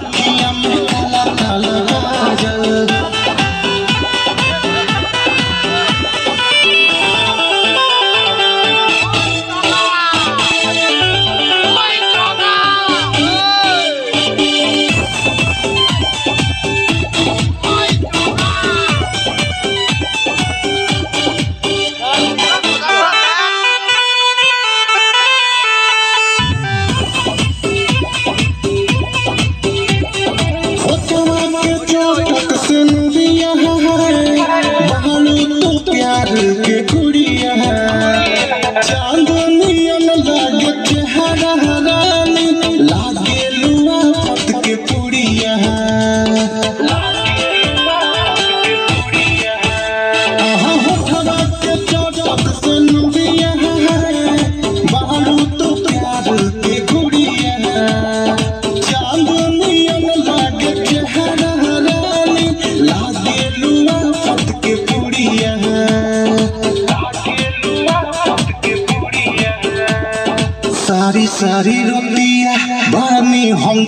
Okay. सारी सारी रोटियाँ बानी हम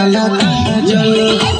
काला काला जल